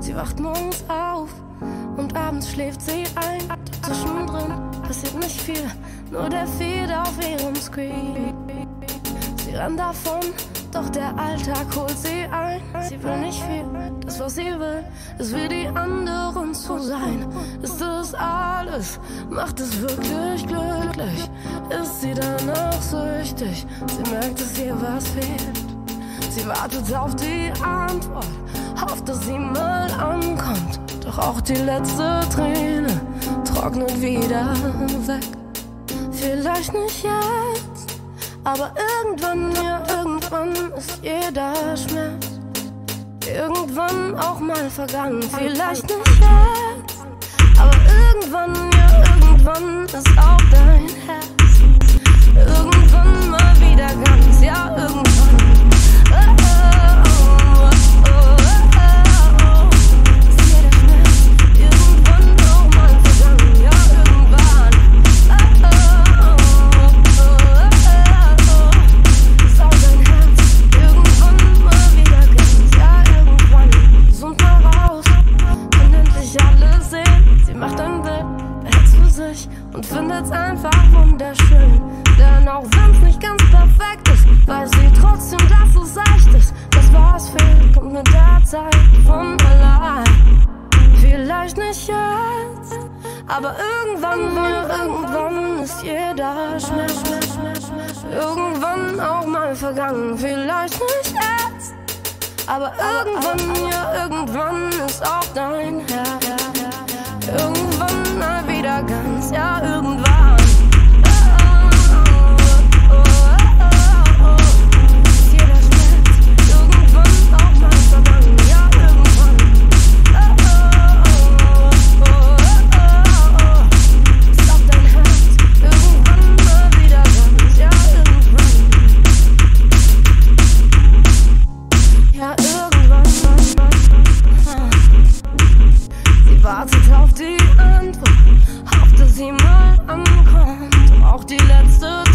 Sie wacht morgens auf und abends schläft sie ein. Zwischendrin passiert nicht viel, nur der Feed auf ihrem Screen. Sie rennt davon, doch der Alltag holt sie ein. Sie will nicht viel, das was sie will, ist wie die anderen zu sein. Ist das alles, macht es wirklich glücklich? Ist sie danach süchtig? Sie merkt, dass ihr was fehlt. Sie wartet auf die Antwort, hofft, dass sie mal ankommt. Doch auch die letzte Träne trocknet wieder weg. Vielleicht nicht jetzt, aber irgendwann, ja, irgendwann ist jeder Schmerz. Irgendwann auch mal vergangen, vielleicht nicht jetzt, aber irgendwann, ja, irgendwann ist auch dein Herz. Irgendwann und findet's einfach wunderschön. Denn auch wenn's nicht ganz perfekt ist, weiß sie trotzdem, dass es echt ist. Das was fehlt, kommt mit der Zeit von allein. Vielleicht nicht jetzt, aber irgendwann, ja, irgendwann ist jeder Schmerz, irgendwann auch mal vergangen. Vielleicht nicht jetzt, aber irgendwann, ja, irgendwann ist auch dein maximal am Grund. Auch die letzte